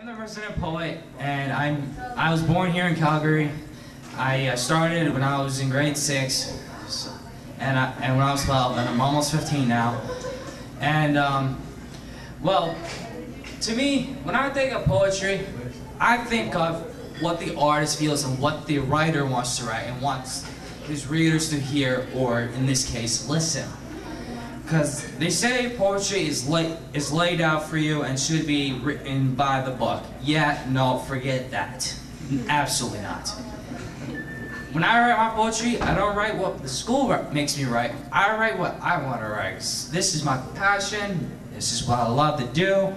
I'm the resident poet, and I'm I was born here in Calgary. I uh, started when I was in grade six, so- and I, and when I was 12, and I'm almost 15 now. And um, well, to me, when I think of poetry, I think of what the artist feels and what the writer wants to write and wants his readers to hear, or in this case, listen. Because they say poetry is, lay, is laid out for you and should be written by the book. Yeah, no, forget that. Absolutely not. When I write my poetry, I don't write what the school makes me write. I write what I want to write. This is my passion. This is what I love to do.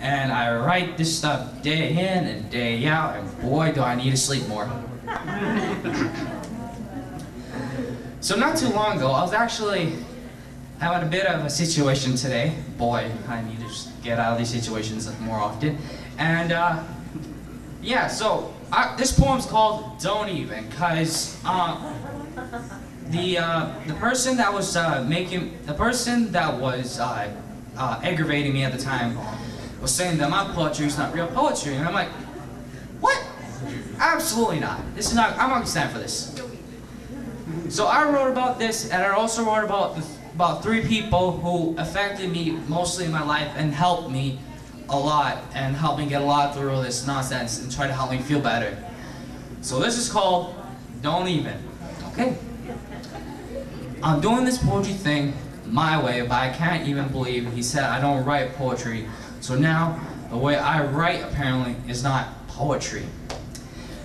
And I write this stuff day in and day out, and boy, do I need to sleep more. so, not too long ago, I was actually having a bit of a situation today. Boy, I need to get out of these situations more often. And uh, yeah, so I, this poem's called "Don't Even," cause uh, the uh, the person that was uh, making the person that was uh, uh, aggravating me at the time was saying that my poetry is not real poetry, and I'm like, what? Absolutely not. This is not. I'm not gonna stand for this. So I wrote about this, and I also wrote about about three people who affected me mostly in my life and helped me a lot and helped me get a lot through this nonsense and try to help me feel better. So this is called Don't Even. Okay. I'm doing this poetry thing my way, but I can't even believe he said I don't write poetry. So now the way I write apparently is not poetry.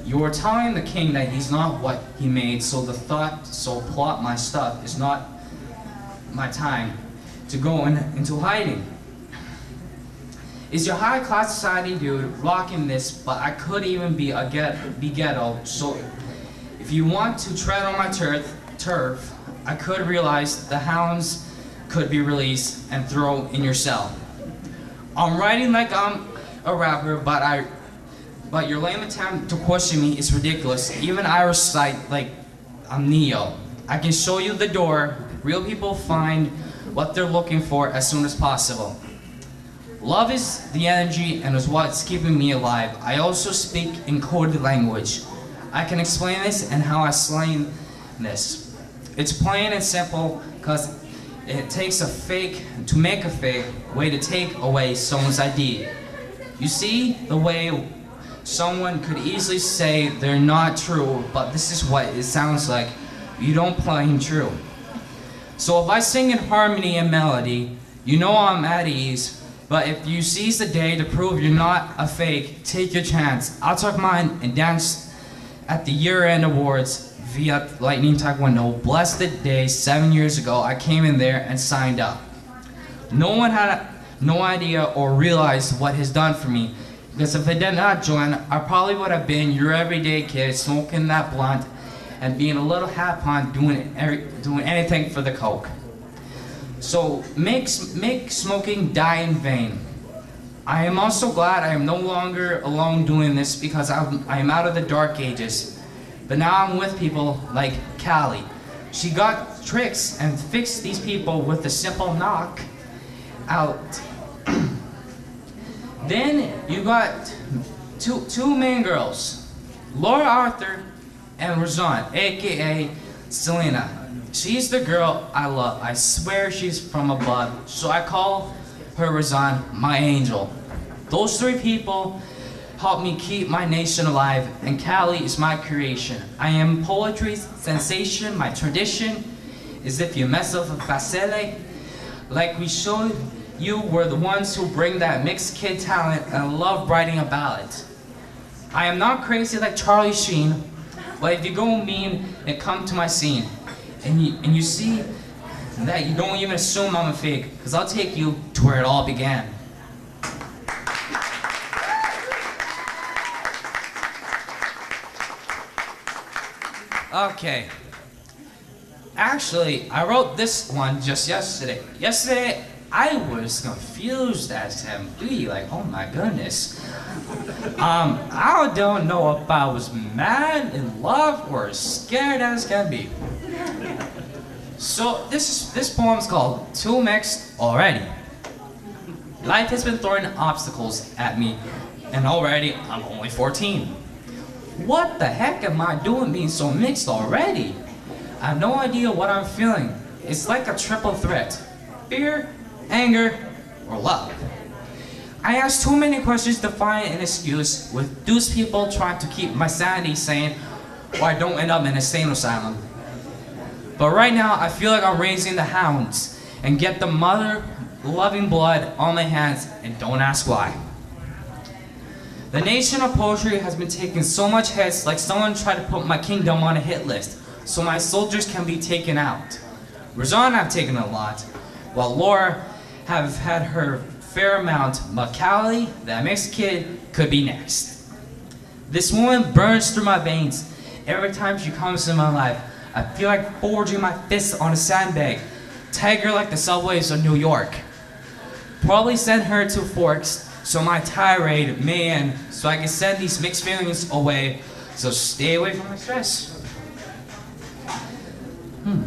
You are telling the king that he's not what he made, so the thought, so plot my stuff is not my time to go in, into hiding. Is your high class society dude rocking this, but I could even be a get, be ghetto, so if you want to tread on my turf, turf, I could realize the hounds could be released and throw in your cell. I'm writing like I'm a rapper, but I but your lame attempt to question me is ridiculous. Even I recite like I'm Neo. I can show you the door. Real people find what they're looking for as soon as possible. Love is the energy and is what's keeping me alive. I also speak in coded language. I can explain this and how I slang this. It's plain and simple because it takes a fake to make a fake way to take away someone's ID. You see the way someone could easily say they're not true, but this is what it sounds like. You don't plain true. So if I sing in harmony and melody, you know I'm at ease. But if you seize the day to prove you're not a fake, take your chance. I'll tuck mine and dance at the year-end awards via Lightning Taekwondo. Blessed day, seven years ago, I came in there and signed up. No one had no idea or realized what he's done for me. Because if I did not join, I probably would have been your everyday kid smoking that blunt and being a little hat pun doing every, doing anything for the coke. So make make smoking die in vain. I am also glad I am no longer alone doing this because I'm, I am out of the dark ages. But now I'm with people like Callie. She got tricks and fixed these people with a simple knock out. then you got two, two main girls, Laura Arthur and Razan, aka Selena. She's the girl I love. I swear she's from above. So I call her Razan my angel. Those three people help me keep my nation alive, and Cali is my creation. I am poetry's sensation, my tradition is if you mess up with facile, like we showed you were the ones who bring that mixed kid talent and love writing a ballad. I am not crazy like Charlie Sheen, but if you go mean and come to my scene, and you, and you see that you don't even assume I'm a fake, because I'll take you to where it all began. Okay. Actually, I wrote this one just yesterday. Yesterday, I was confused as can be. Like, oh my goodness. Um, I don't know if I was mad, in love, or scared as can be. So this is this poem's called Too Mixed Already. Life has been throwing obstacles at me and already I'm only 14. What the heck am I doing being so mixed already? I have no idea what I'm feeling. It's like a triple threat. Fear, anger, or love. I ask too many questions to find an excuse with those people trying to keep my sanity sane or I don't end up in a sane asylum. But right now, I feel like I'm raising the hounds and get the mother loving blood on my hands and don't ask why. The nation of poetry has been taking so much hits like someone tried to put my kingdom on a hit list so my soldiers can be taken out. Razan have taken a lot, while Laura have had her fair amount, but that mixed kid, could be next. This woman burns through my veins every time she comes in my life. I feel like forging my fists on a sandbag, tag her like the subways of New York. Probably send her to Forks so my tirade may end, so I can send these mixed feelings away. So stay away from my stress. Hmm.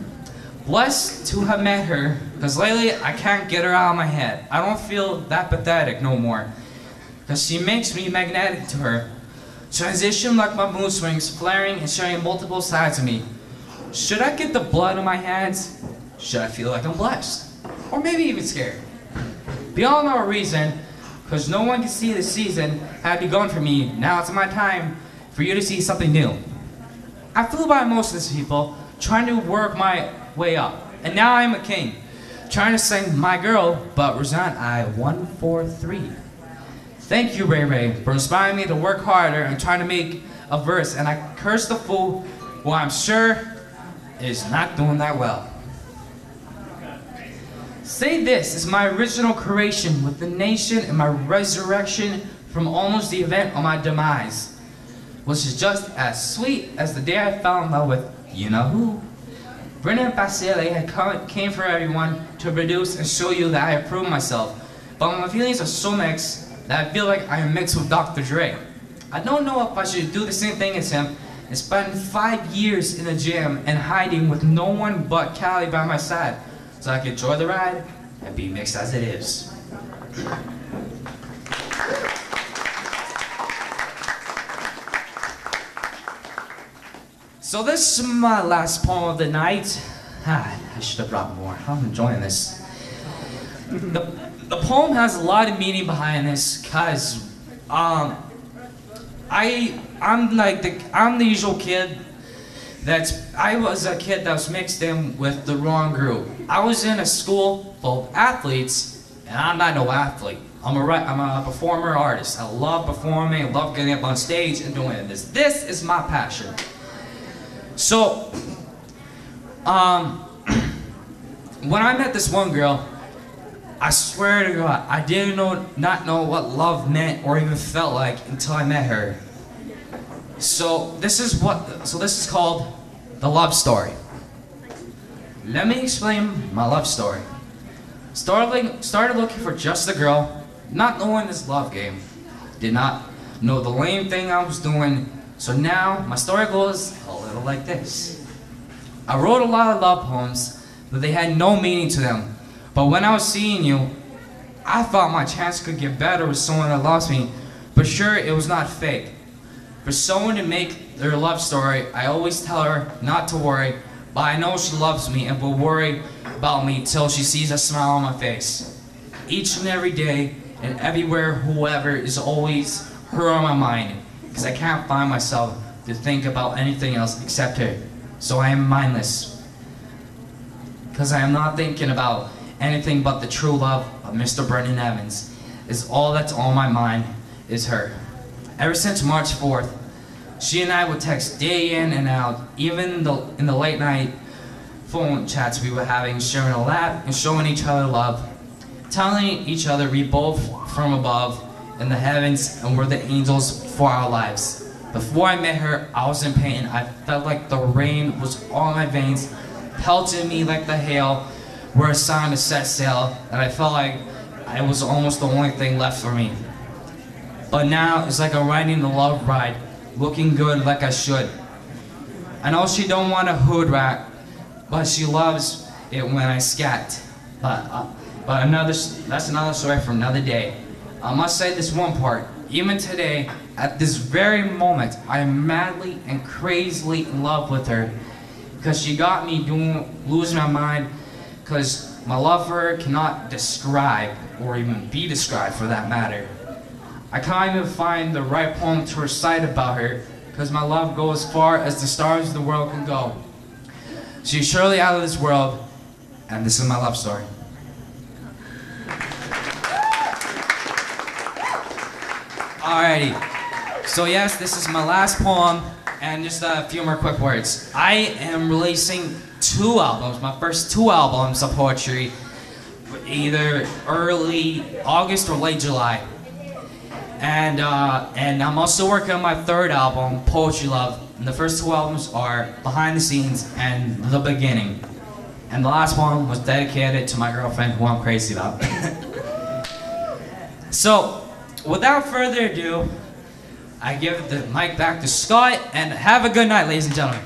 Blessed to have met her, because lately I can't get her out of my head. I don't feel that pathetic no more, because she makes me magnetic to her. Transition like my mood swings, flaring and showing multiple sides of me. Should I get the blood on my hands? Should I feel like I'm blessed? Or maybe even scared? Beyond all reason, because no one can see the season had begun for me, now it's my time for you to see something new. I flew by most of these people, trying to work my way up, and now I'm a king, trying to sing My Girl, but resent I 143. Thank you, Ray Ray, for inspiring me to work harder and trying to make a verse, and I curse the fool who I'm sure is not doing that well. Say this is my original creation with the nation and my resurrection from almost the event of my demise, which is just as sweet as the day I fell in love with you know who. Brennan Basile had came for everyone to produce and show you that I approve myself, but my feelings are so mixed that I feel like I am mixed with Dr. Dre. I don't know if I should do the same thing as him and spend five years in the gym and hiding with no one but Callie by my side so I can enjoy the ride and be mixed as it is. So this is my last poem of the night. Ah, I should have brought more. I'm enjoying this. The, the poem has a lot of meaning behind this, cause um, I I'm like the I'm the usual kid that's I was a kid that was mixed in with the wrong group. I was in a school full of athletes, and I'm not no athlete. I'm a I'm a performer artist. I love performing. I love getting up on stage and doing this. This is my passion. So, um, when I met this one girl, I swear to God, I didn't know not know what love meant or even felt like until I met her. So this is what so this is called the love story. Let me explain my love story. Started, started looking for just a girl, not knowing this love game. Did not know the lame thing I was doing, so now my story goes like this. I wrote a lot of love poems, but they had no meaning to them. But when I was seeing you, I thought my chance could get better with someone that loves me, but sure, it was not fake. For someone to make their love story, I always tell her not to worry, but I know she loves me and will worry about me till she sees a smile on my face. Each and every day, and everywhere, whoever is always her on my mind, because I can't find myself to think about anything else except her. So I am mindless. Because I am not thinking about anything but the true love of Mr. Brendin Evans. Is all that's on my mind is her. Ever since March 4th, she and I would text day in and out, even the, in the late night phone chats we were having, sharing a laugh and showing each other love, telling each other we both from above in the heavens and we're the angels for our lives. Before I met her, I was in pain. I felt like the rain was on my veins, pelting me like the hail. We're a sign to set sail, and I felt like it was almost the only thing left for me. But now it's like I'm riding the love ride, looking good like I should. I know she don't want a hood rat, but she loves it when I scat. But, uh, but another, that's another story for another day. I must say this one part. Even today, at this very moment, I am madly and crazily in love with her because she got me doing losing my mind because my love for her cannot describe or even be described for that matter. I can't even find the right poem to recite about her because my love goes as far as the stars of the world can go. She's surely out of this world, and this is my love story. Alrighty. So yes, this is my last poem, and just a few more quick words. I am releasing two albums, my first two albums of poetry, either early August or late July. And uh, and I'm also working on my third album, Poetry Love. And the first two albums are Behind the Scenes and The Beginning. And the last one was dedicated to my girlfriend, who I'm crazy about. so, without further ado, I give the mic back to Scott, and have a good night, ladies and gentlemen.